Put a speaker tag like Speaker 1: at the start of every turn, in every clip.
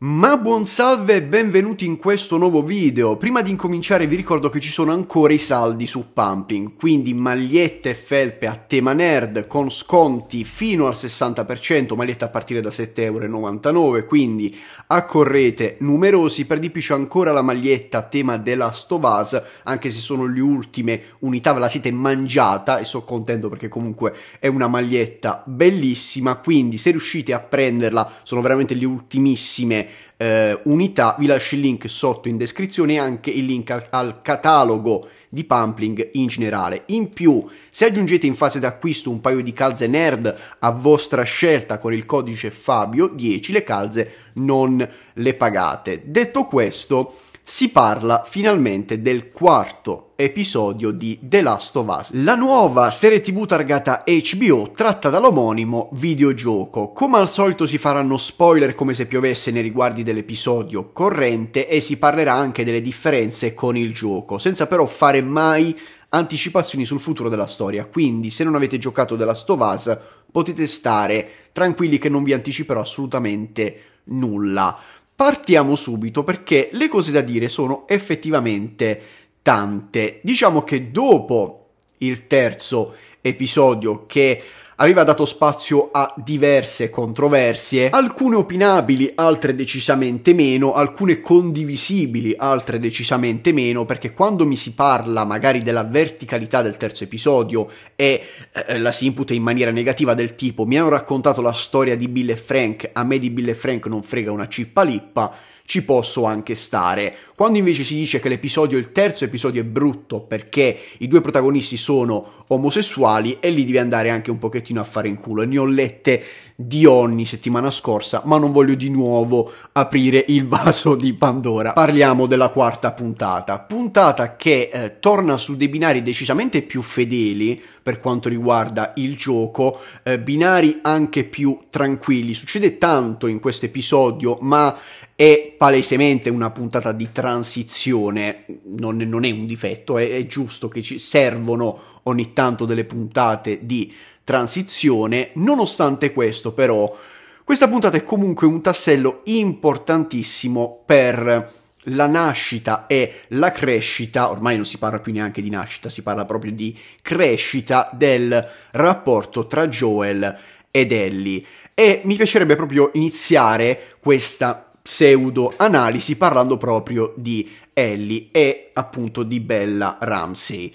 Speaker 1: Ma buon salve e benvenuti in questo nuovo video. Prima di incominciare vi ricordo che ci sono ancora i saldi su Pumping, quindi magliette e felpe a tema nerd con sconti fino al 60%, maglietta a partire da 7,99€, quindi accorrete numerosi, per di più c'è ancora la maglietta a tema of Us, anche se sono le ultime unità ve la siete mangiata e sono contento perché comunque è una maglietta bellissima, quindi se riuscite a prenderla sono veramente le ultimissime eh, unità, vi lascio il link sotto in descrizione e anche il link al, al catalogo di Pumpling in generale. In più, se aggiungete in fase d'acquisto un paio di calze nerd a vostra scelta con il codice Fabio10, le calze non le pagate. Detto questo, si parla finalmente del quarto episodio di The Last of Us, la nuova serie tv targata HBO tratta dall'omonimo videogioco. Come al solito si faranno spoiler come se piovesse nei riguardi dell'episodio corrente e si parlerà anche delle differenze con il gioco, senza però fare mai anticipazioni sul futuro della storia. Quindi se non avete giocato The Last of Us potete stare tranquilli che non vi anticiperò assolutamente nulla. Partiamo subito perché le cose da dire sono effettivamente tante. Diciamo che dopo il terzo episodio che aveva dato spazio a diverse controversie, alcune opinabili, altre decisamente meno, alcune condivisibili, altre decisamente meno, perché quando mi si parla magari della verticalità del terzo episodio e eh, la si imputa in maniera negativa del tipo mi hanno raccontato la storia di Bill e Frank, a me di Bill e Frank non frega una cippa lippa, ci posso anche stare. Quando invece si dice che l'episodio, il terzo episodio è brutto perché i due protagonisti sono omosessuali e lì devi andare anche un pochettino a fare in culo. E ne ho lette di ogni settimana scorsa, ma non voglio di nuovo aprire il vaso di Pandora. Parliamo della quarta puntata. Puntata che eh, torna su dei binari decisamente più fedeli per quanto riguarda il gioco, eh, binari anche più tranquilli. Succede tanto in questo episodio, ma è palesemente una puntata di transizione, non, non è un difetto, è, è, giusto che ci servono ogni tanto delle puntate di transizione, nonostante questo però questa puntata è comunque un tassello importantissimo per la nascita e la crescita, ormai non si parla più neanche di nascita, si parla proprio di crescita del rapporto tra Joel ed Ellie. E mi piacerebbe proprio iniziare questa pseudo analisi parlando proprio di Ellie e appunto di Bella Ramsey.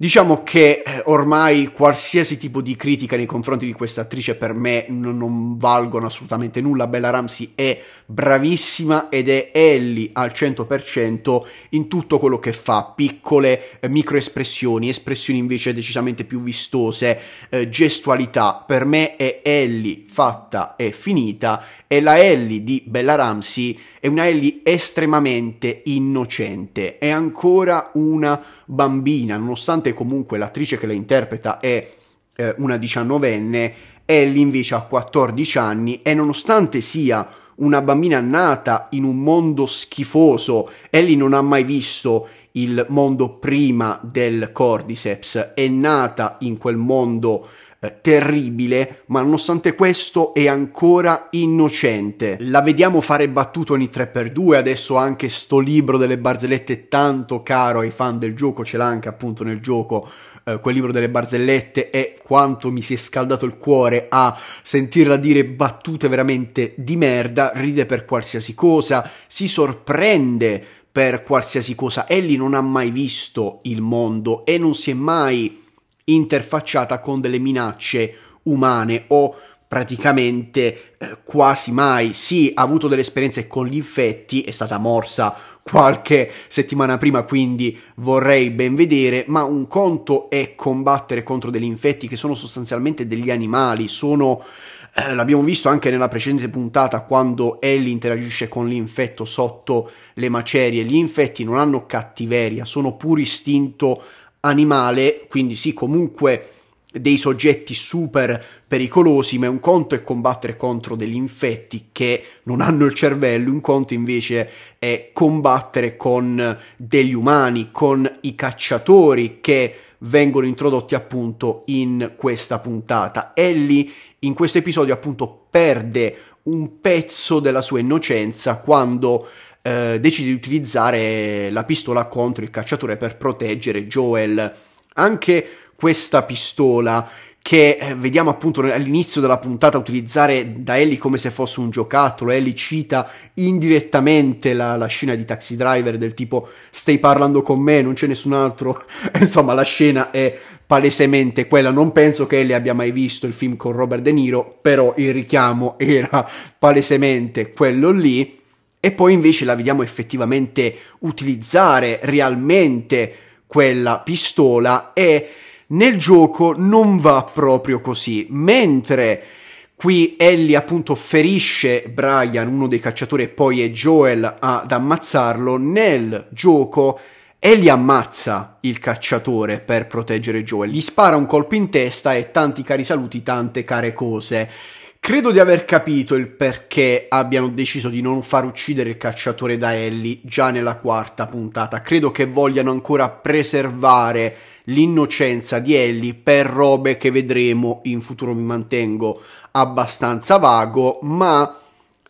Speaker 1: Diciamo che eh, ormai qualsiasi tipo di critica nei confronti di questa attrice per me non, non, valgono assolutamente nulla. Bella Ramsey è bravissima ed è Ellie al 100% in tutto quello che fa. Piccole eh, microespressioni, espressioni invece decisamente più vistose, eh, gestualità. Per me è Ellie fatta e finita e la Ellie di Bella Ramsey è una Ellie estremamente innocente. È ancora una bambina, nonostante comunque l'attrice che la interpreta è eh, una diciannovenne, Ellie invece ha 14 anni e nonostante sia una bambina nata in un mondo schifoso, Ellie non ha mai visto il mondo prima del Cordyceps, è nata in quel mondo eh, terribile, ma nonostante questo è ancora innocente. La vediamo fare battute ogni 3x2, adesso anche sto libro delle barzellette tanto caro ai fan del gioco, ce l'ha anche appunto nel gioco eh, quel libro delle barzellette e quanto mi si è scaldato il cuore a sentirla dire battute veramente di merda, ride per qualsiasi cosa, si sorprende per qualsiasi cosa. Ellie non ha mai visto il mondo e non si è mai interfacciata con delle minacce umane o praticamente eh, quasi mai. Sì, ha avuto delle esperienze con gli infetti, è stata morsa qualche settimana prima, quindi vorrei ben vedere, ma un conto è combattere contro degli infetti che sono sostanzialmente degli animali, sono eh, l'abbiamo visto anche nella precedente puntata quando Ellie interagisce con l'infetto sotto le macerie. Gli infetti non hanno cattiveria, sono puro istinto animale, quindi sì, comunque dei soggetti super pericolosi, ma un conto è combattere contro degli infetti che non hanno il cervello, un conto invece è combattere con degli umani, con i cacciatori che vengono introdotti appunto in questa puntata. Ellie in questo episodio appunto perde un pezzo della sua innocenza quando eh, decide di utilizzare la pistola contro il cacciatore per proteggere Joel. Anche questa pistola che eh, vediamo appunto all'inizio della puntata utilizzare da Ellie come se fosse un giocattolo. Ellie cita indirettamente la, la, scena di Taxi Driver del tipo stai parlando con me, non c'è nessun altro. Insomma, la scena è palesemente quella. Non penso che Ellie abbia mai visto il film con Robert De Niro, però il richiamo era palesemente quello lì. E poi invece la vediamo effettivamente utilizzare realmente quella pistola e nel gioco non va proprio così, mentre qui Ellie appunto ferisce Brian, uno dei cacciatori, e poi è Joel ad ammazzarlo, nel gioco Ellie ammazza il cacciatore per proteggere Joel, gli spara un colpo in testa e tanti cari saluti, tante care cose. Credo di aver capito il perché abbiano deciso di non far uccidere il cacciatore da Ellie già nella quarta puntata. Credo che vogliano ancora preservare l'innocenza di Ellie per robe che vedremo in futuro. Mi mantengo abbastanza vago, ma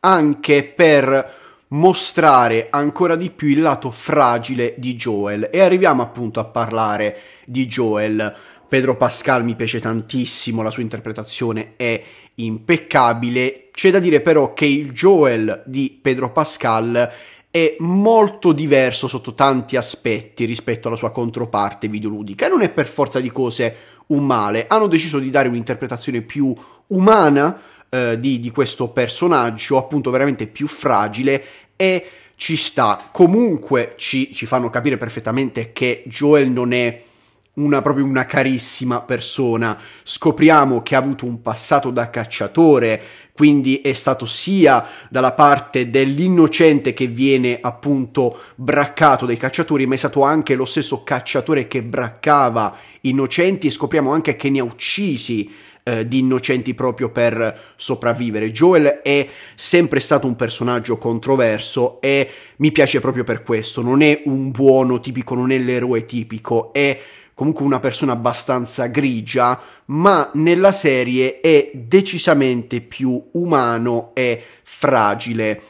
Speaker 1: anche per mostrare ancora di più il lato fragile di Joel. E arriviamo appunto a parlare di Joel. Pedro Pascal mi piace tantissimo, la sua interpretazione è impeccabile. C'è da dire però che il Joel di Pedro Pascal è molto diverso sotto tanti aspetti rispetto alla sua controparte videoludica e non è per forza di cose un male. Hanno deciso di dare un'interpretazione più umana eh, di, di questo personaggio, appunto veramente più fragile e ci sta. Comunque ci, ci fanno capire perfettamente che Joel non è una, proprio una carissima persona. Scopriamo che ha avuto un passato da cacciatore, quindi è stato sia dalla parte dell'innocente che viene appunto braccato dai cacciatori, ma è stato anche lo stesso cacciatore che braccava innocenti e scopriamo anche che ne ha uccisi eh, di innocenti proprio per sopravvivere. Joel è sempre stato un personaggio controverso e mi piace proprio per questo. Non è un buono tipico, non è l'eroe tipico, è comunque una persona abbastanza grigia, ma nella serie è decisamente più umano e fragile.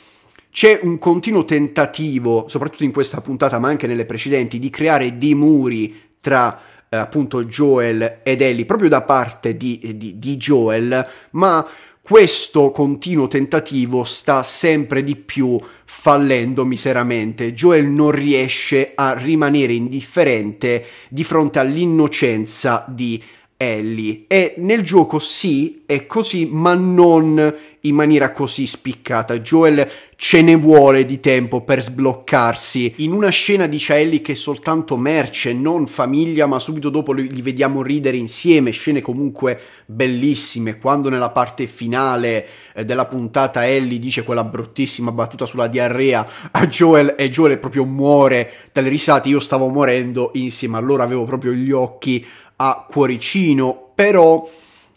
Speaker 1: C'è un continuo tentativo, soprattutto in questa puntata, ma anche nelle precedenti, di creare dei muri tra eh, appunto Joel ed Ellie, proprio da parte di, di, di Joel, ma questo continuo tentativo sta sempre di più fallendo miseramente. Joel non riesce a rimanere indifferente di fronte all'innocenza di Ellie. E nel gioco sì, è così, ma non in maniera così spiccata. Joel ce ne vuole di tempo per sbloccarsi. In una scena dice a Ellie che è soltanto merce, non famiglia, ma subito dopo li vediamo ridere insieme. Scene comunque bellissime. Quando nella parte finale eh, della puntata Ellie dice quella bruttissima battuta sulla diarrea a Joel e Joel proprio muore dalle risate. Io stavo morendo insieme a loro, avevo proprio gli occhi a cuoricino, però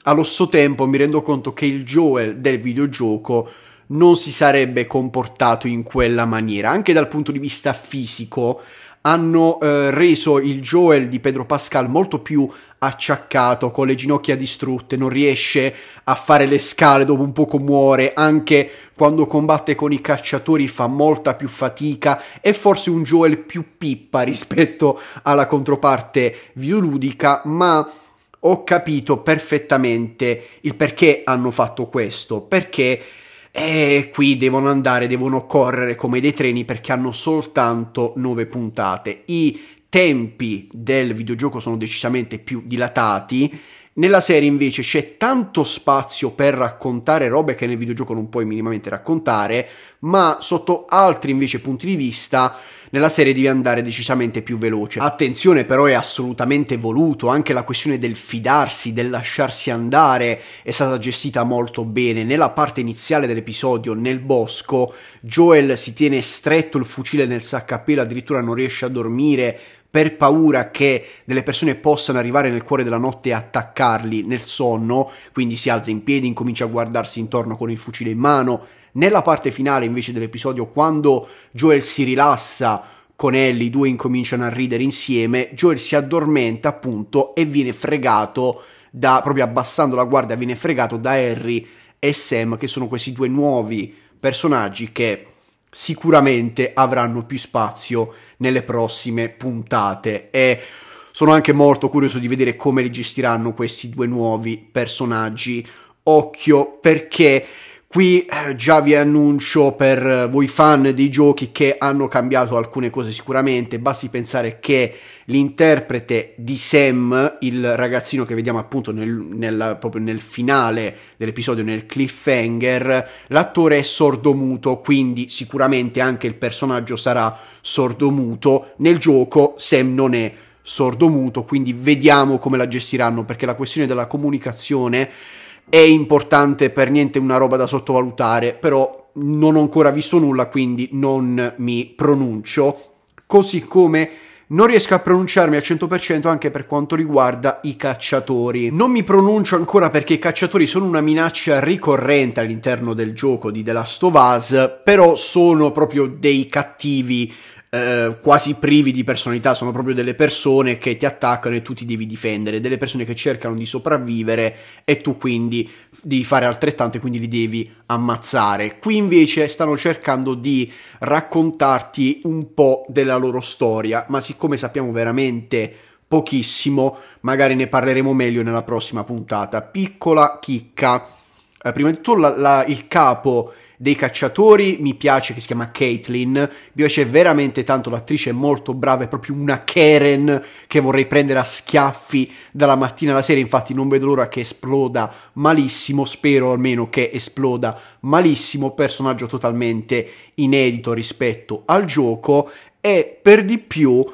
Speaker 1: allo stesso tempo mi rendo conto che il Joel del videogioco non si sarebbe comportato in quella maniera, anche dal punto di vista fisico hanno eh, reso il Joel di Pedro Pascal molto più acciaccato, con le ginocchia distrutte, non riesce a fare le scale, dopo un poco muore, anche quando combatte con i cacciatori fa molta più fatica, è forse un Joel più pippa rispetto alla controparte videoludica, ma ho capito perfettamente il perché hanno fatto questo, perché e qui devono andare, devono correre come dei treni perché hanno soltanto 9 puntate. I tempi del videogioco sono decisamente più dilatati. Nella serie invece c'è tanto spazio per raccontare robe che nel videogioco non puoi minimamente raccontare, ma sotto altri invece punti di vista nella serie devi andare decisamente più veloce. Attenzione però è assolutamente voluto, anche la questione del fidarsi, del lasciarsi andare è stata gestita molto bene. Nella parte iniziale dell'episodio, nel bosco, Joel si tiene stretto il fucile nel pelo, addirittura non riesce a dormire per paura che delle persone possano arrivare nel cuore della notte e attaccarli nel sonno, quindi si alza in piedi, incomincia a guardarsi intorno con il fucile in mano. Nella parte finale invece dell'episodio, quando Joel si rilassa con Ellie, i due incominciano a ridere insieme, Joel si addormenta appunto e viene fregato da, proprio abbassando la guardia, viene fregato da Harry e Sam, che sono questi due nuovi personaggi che sicuramente avranno più spazio nelle prossime puntate e sono anche molto curioso di vedere come li gestiranno questi due nuovi personaggi. Occhio perché Qui eh, già vi annuncio per voi fan dei giochi che hanno cambiato alcune cose sicuramente, basti pensare che l'interprete di Sam, il ragazzino che vediamo appunto nel, nel, proprio nel finale dell'episodio, nel cliffhanger, l'attore è sordomuto, quindi sicuramente anche il personaggio sarà sordomuto. Nel gioco Sam non è sordomuto, quindi vediamo come la gestiranno, perché la questione della comunicazione è importante per niente una roba da sottovalutare, però non ho ancora visto nulla, quindi non mi pronuncio. Così come non riesco a pronunciarmi al 100% anche per quanto riguarda i cacciatori. Non mi pronuncio ancora perché i cacciatori sono una minaccia ricorrente all'interno del gioco di The Last of Us, però sono proprio dei cattivi eh, quasi privi di personalità, sono proprio delle persone che ti attaccano e tu ti devi difendere, delle persone che cercano di sopravvivere e tu quindi devi fare altrettanto e quindi li devi ammazzare. Qui invece stanno cercando di raccontarti un po' della loro storia, ma siccome sappiamo veramente pochissimo, magari ne parleremo meglio nella prossima puntata. Piccola chicca. Eh, prima di tutto la, la, il capo dei cacciatori mi piace che si chiama Caitlyn, mi piace veramente tanto l'attrice, è molto brava, è proprio una Karen che vorrei prendere a schiaffi dalla mattina alla sera, infatti non vedo l'ora che esploda malissimo, spero almeno che esploda malissimo, personaggio totalmente inedito rispetto al gioco e per di più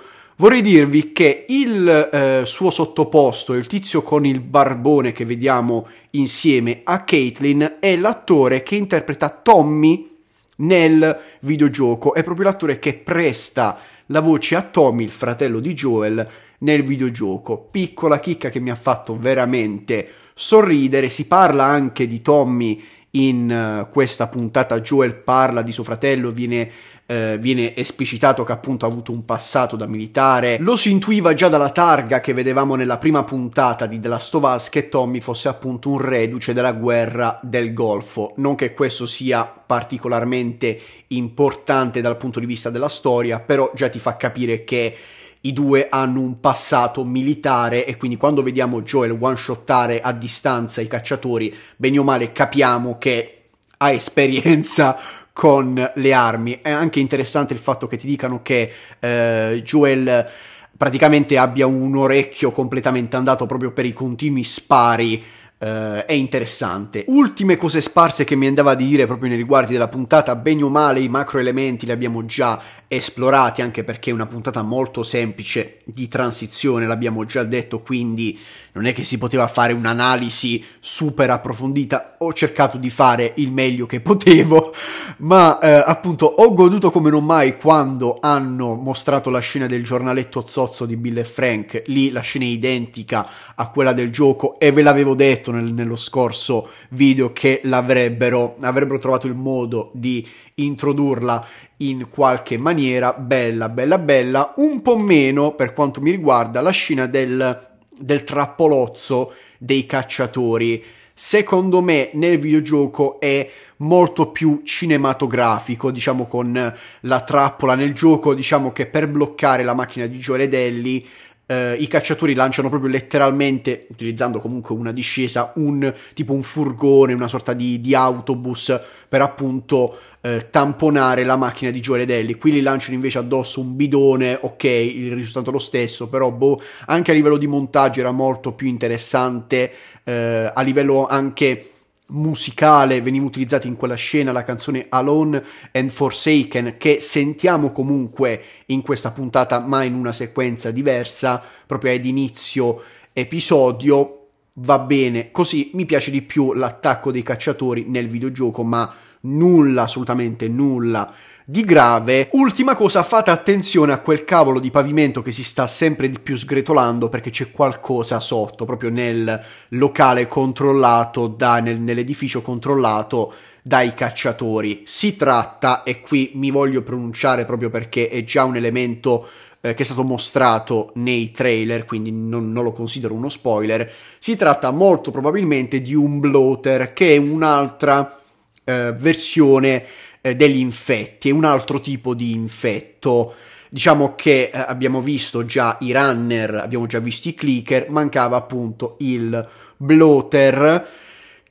Speaker 1: Vorrei dirvi che il eh, suo sottoposto, il tizio con il barbone che vediamo insieme a Caitlyn, è l'attore che interpreta Tommy nel videogioco. È proprio l'attore che presta la voce a Tommy, il fratello di Joel, nel videogioco. Piccola chicca che mi ha fatto veramente sorridere. Si parla anche di Tommy in uh, questa puntata Joel parla di suo fratello, viene, uh, viene, esplicitato che appunto ha avuto un passato da militare. Lo si intuiva già dalla targa che vedevamo nella prima puntata di The Last of Us che Tommy fosse appunto un reduce della guerra del Golfo. Non che questo sia particolarmente importante dal punto di vista della storia, però già ti fa capire che i due hanno un passato militare e quindi quando vediamo Joel one-shottare a distanza i cacciatori, bene o male capiamo che ha esperienza con le armi. È anche interessante il fatto che ti dicano che eh, Joel praticamente abbia un orecchio completamente andato proprio per i continui spari Uh, è interessante. Ultime cose sparse che mi andava a dire proprio nei riguardi della puntata, bene o male i macro elementi li abbiamo già esplorati anche perché è una puntata molto semplice di transizione, l'abbiamo già detto, quindi non è che si poteva fare un'analisi super approfondita, ho cercato di fare il meglio che potevo, ma eh, appunto ho goduto come non mai quando hanno mostrato la scena del giornaletto zozzo di Bill e Frank, lì la scena è identica a quella del gioco e ve l'avevo detto nel, nello scorso video che l'avrebbero avrebbero trovato il modo di introdurla in qualche maniera bella, bella, bella, un po' meno per quanto mi riguarda la scena del, del trappolozzo dei cacciatori. Secondo me nel videogioco è molto più cinematografico, diciamo con la trappola nel gioco, diciamo che per bloccare la macchina di Joel ed Ellie eh, i cacciatori lanciano proprio letteralmente, utilizzando comunque una discesa, un tipo un furgone, una sorta di, di autobus per appunto eh, tamponare la macchina di Joel ed Ellie. Qui li lanciano invece addosso un bidone, ok, il risultato è lo stesso, però boh, anche a livello di montaggio era molto più interessante, eh, a livello anche musicale veniva utilizzata in quella scena la canzone Alone and Forsaken che sentiamo comunque in questa puntata ma in una sequenza diversa proprio ad inizio episodio. Va bene così mi piace di più l'attacco dei cacciatori nel videogioco ma nulla, assolutamente nulla di grave. Ultima cosa, fate attenzione a quel cavolo di pavimento che si sta sempre di più sgretolando perché c'è qualcosa sotto, proprio nel locale controllato, da, nel, nell'edificio controllato dai cacciatori. Si tratta, e qui mi voglio pronunciare proprio perché è già un elemento eh, che è stato mostrato nei trailer, quindi non, non, lo considero uno spoiler, si tratta molto probabilmente di un bloater che è un'altra eh, versione eh, degli infetti, è un altro tipo di infetto. Diciamo che eh, abbiamo visto già i runner, abbiamo già visto i clicker, mancava appunto il bloater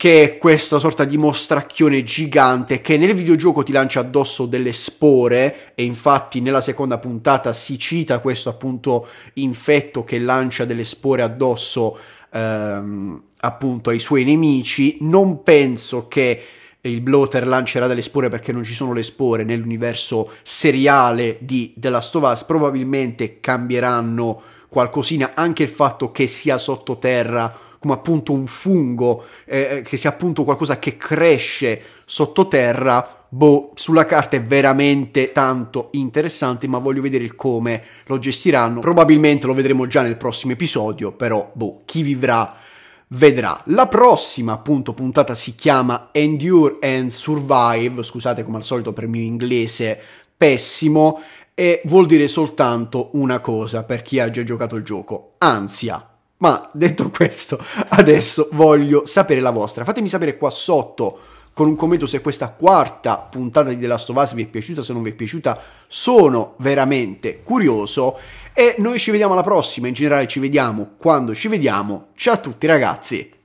Speaker 1: che è questa sorta di mostracchione gigante che nel videogioco ti lancia addosso delle spore e infatti nella seconda puntata si cita questo appunto infetto che lancia delle spore addosso ehm, appunto ai suoi nemici. Non penso che il bloater lancerà delle spore perché non ci sono le spore nell'universo seriale di The Last of Us, probabilmente cambieranno qualcosina anche il fatto che sia sottoterra come appunto un fungo, eh, eh, che sia appunto qualcosa che cresce sottoterra, boh, sulla carta è veramente tanto interessante, ma voglio vedere il come lo gestiranno. Probabilmente lo vedremo già nel prossimo episodio, però boh, chi vivrà vedrà. La prossima appunto puntata si chiama Endure and Survive, scusate come al solito per il mio inglese pessimo, e vuol dire soltanto una cosa per chi ha già giocato il gioco, ansia. Ma detto questo, adesso voglio sapere la vostra. Fatemi sapere qua sotto con un commento se questa quarta puntata di The Last of Us vi è piaciuta, se non vi è piaciuta, sono veramente curioso e noi ci vediamo alla prossima, in generale ci vediamo quando ci vediamo. Ciao a tutti ragazzi!